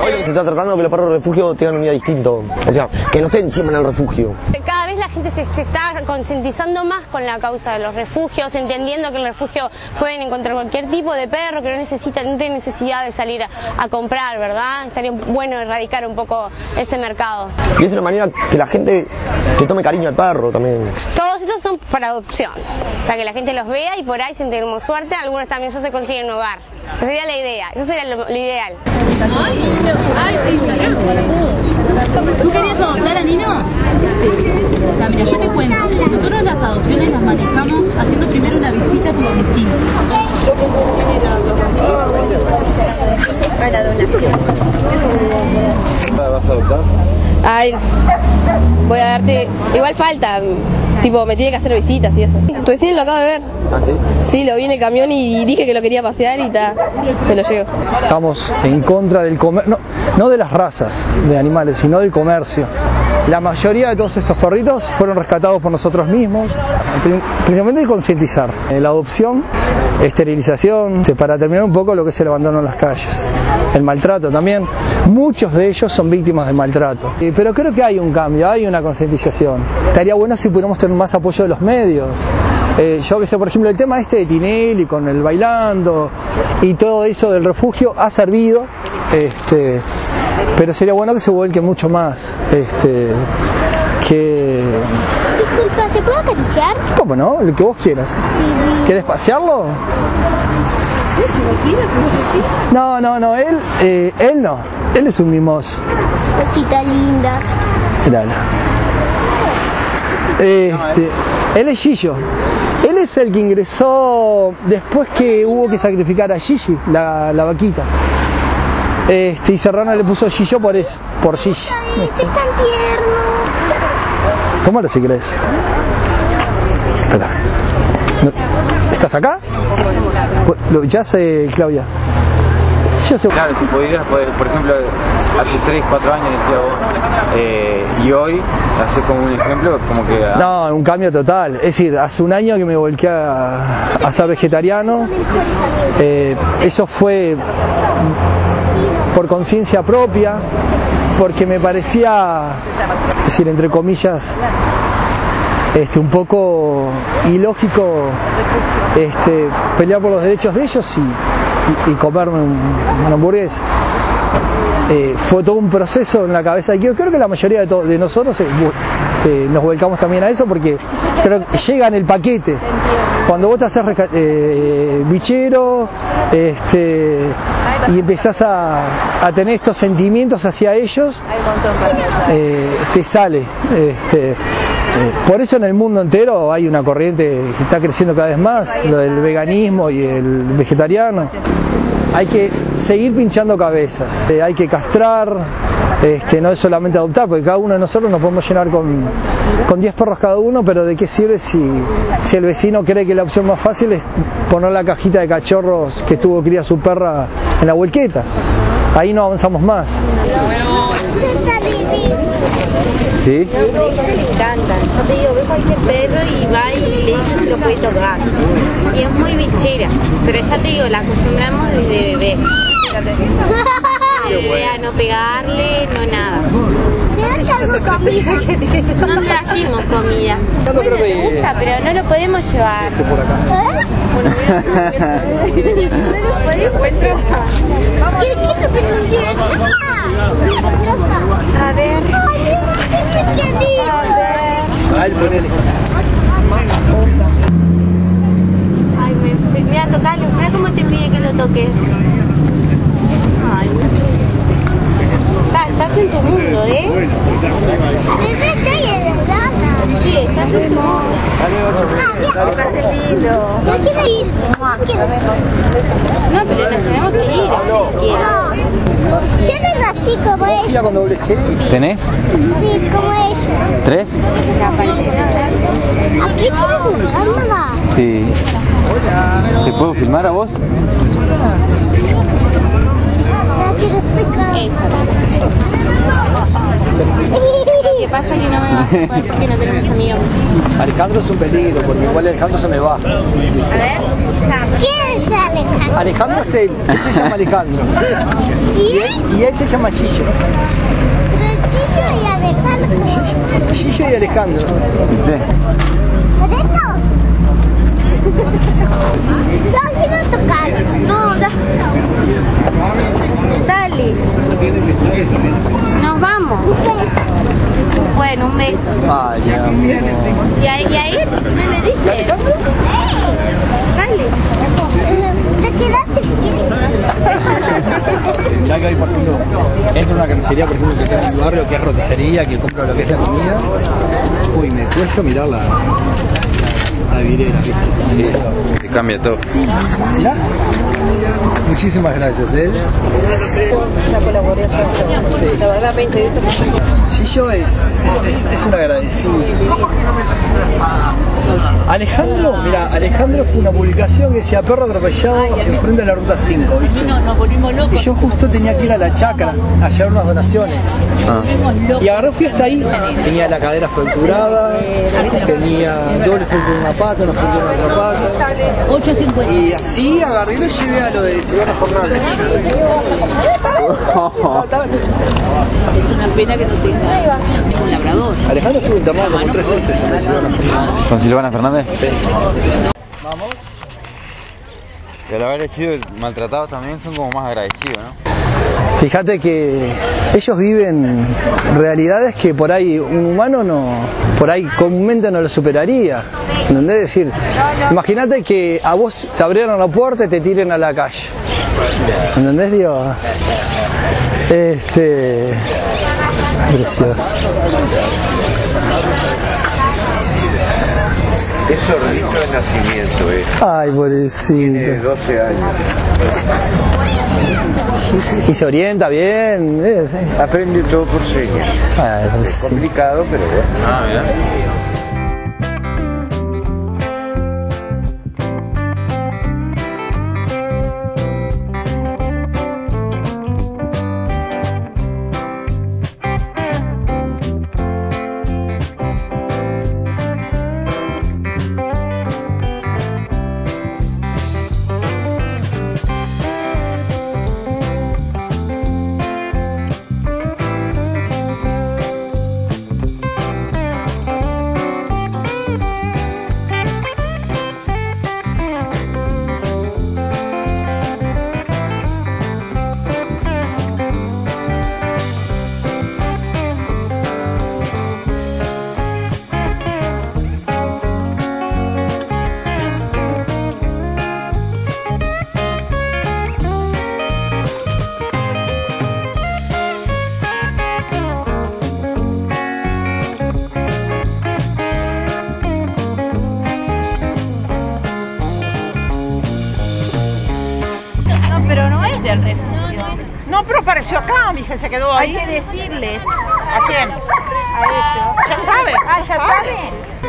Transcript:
Hoy se está tratando es que los perros de refugio tengan un día distinto. O sea, que no estén siempre en refugio. La gente se, se está concientizando más con la causa de los refugios, entendiendo que en el refugio pueden encontrar cualquier tipo de perro, que no necesita, no tiene necesidad de salir a, a comprar, ¿verdad? Estaría bueno erradicar un poco ese mercado. Y es una manera que la gente te tome cariño al perro también. Todos estos son para adopción, para que la gente los vea y por ahí si tenemos suerte, algunos también ya se consiguen un hogar. Esa sería la idea, eso sería lo, lo ideal. ¿Tú querías adoptar a Nino? Ya, mira, yo te cuento. Nosotros las adopciones las manejamos haciendo primero una visita a tu domicilio. Para donación. ¿Vas a adoptar? Ay, voy a darte. Igual falta. Tipo, me tiene que hacer visitas y eso. Recién lo acabo de ver. ¿Ah, sí? Sí, lo vi en el camión y dije que lo quería pasear y ta, me lo llevo. Estamos en contra del comercio, no, no de las razas de animales, sino del comercio. La mayoría de todos estos perritos fueron rescatados por nosotros mismos, Prin- principalmente concientizar. Eh, La adopción, esterilización, este, para terminar un poco lo que es el abandono en las calles. El maltrato también, muchos de ellos son víctimas de maltrato. Eh, Pero creo que hay un cambio, hay una concientización. Estaría bueno si pudiéramos tener más apoyo de los medios. Eh, yo que sé, por ejemplo, el tema este de Tinelli con el bailando y todo eso del refugio ha servido, este, pero sería bueno que se vuelque mucho más. Este, que, Disculpa, ¿se puede acariciar? ¿Cómo no? Lo que vos quieras. ¿Querés pasearlo? No, no, no, él, eh, él no. Él es un mimoso. Cosita linda. Míralo. Este, él es Gillo. Él es el que ingresó después que hubo que sacrificar a Gigi, la, la vaquita. Este, y Serrano le puso Gillo por eso, por. Ay, este es tan tierno. Tómalo si querés. Espera. ¿Estás acá? Lo ya sé, Claudia. Yo sé. Claro, si pudieras, poder, por ejemplo, hace 3, 4 años decía vos, eh, y hoy, hace como un ejemplo, como que... ah, No, un cambio total. Es decir, hace un año que me volqué a, a ser vegetariano. Eh, eso fue por conciencia propia, porque me parecía, es decir, entre comillas, este, un poco ilógico este, pelear por los derechos de ellos y, y- y comerme un, una hamburguesa. Eh, fue todo un proceso en la cabeza. Yo creo que la mayoría de, de nosotros eh, eh, nos volcamos también a eso porque creo llega en el paquete. Cuando vos te haces bichero este, y empezás a, a tener estos sentimientos hacia ellos, eh, te sale. Este, eh, por eso en el mundo entero hay una corriente que está creciendo cada vez más, lo del veganismo y el vegetariano. Hay que seguir pinchando cabezas, eh, hay que castrar, este, no es solamente adoptar, porque cada uno de nosotros nos podemos llenar con, con 10 perros cada uno, pero ¿de qué sirve si, si el vecino cree que la opción más fácil es poner la cajita de cachorros que tuvo cría su perra en la vuelqueta? Ahí no avanzamos más. ¿Sí? Eso le encanta. Yo te digo, ve cualquier perro y va y le dice si lo puede tocar. Y es muy bichera. Pero ya te digo, la acostumbramos desde bebé. De bebé a no pegarle, no nada. ¿Quieres algo comida? No trajimos comida. Bueno, le gusta, pero no lo podemos llevar. ¿Eh? ¿Qué qué te pronuncia? A ver. Ay, lindo. Ay, me, mira, tocalo. Mira cómo te pide que lo toques. Ay, Está- estás en tu mundo, ¿eh? Helada. Sí, estás en lindo. Yo quiero ir. No, pero nos tenemos que ir donde quiera. Quiero así como ella. ¿Tenés? Sí, como ella. ¿Tres? Aquí tienes un lugar, mamá. Sí. ¿Te puedo filmar a vos? La quiero explicar. Que pasa que no me vas a poder porque no tenemos amigos. Alejandro es un peligro, porque igual Alejandro se me va. ¿Quién es Alejandro? Alejandro es él, él se llama Alejandro. Y él, y él se llama Gillo. Francisco y Alejandro. Gillo y Alejandro. ¿Retos? No quiero tocar. No, da. Dale. Nos vamos. Bueno, un beso. Ay, amor. ¿Y a, y a él? ¿No le diste? Dale. ¿Te quedaste? Mirá que hoy por ejemplo entro a una carnicería, por ejemplo, que tengo en mi barrio, que es roticería, que compro lo que es la comida. Uy, me cuesta mirar Te cambia todo. Muchísimas gracias, ¿eh? La colaboración. La verdad, 20 veces. Gillo es, es, es, es un agradecido. Alejandro, mira, Alejandro fue una publicación que decía perro atropellado enfrente de la ruta 5, ¿viste? Nos volvimos locos. Y yo justo tenía que ir a la chacra a llevar unas donaciones. Y agarré, fui hasta ahí. Tenía la cadera fracturada, tenía doble fractura en una pata, una fractura en la otra pata. Y así agarré y lo llevé a lo de Silvana Fernández. Es una pena que no tenga un labrador. Alejandro estuvo internado como tres veces en la Silvana Fernández. ¿Con Silvana Fernández? Vamos. Y al haber sido maltratados también son como más agradecidos, ¿no? Fíjate que ellos viven realidades que por ahí un humano no, por ahí comúnmente no lo superaría. ¿Entendés? Es decir, imagínate que a vos te abrieron la puerta y te tiren a la calle. ¿Entendés? Digo, este, precioso. Eso registro de nacimiento, eh. Ay, pobrecito. 12 años. Y se orienta bien. eh, sí. Aprende todo por señas. Ay, pobrecito. Complicado, pero bueno. Ah, mira. Apareció acá, mi hija se quedó ahí. Hay que decirles ¿A quién? a ellos. Ya saben. Ah, ya saben.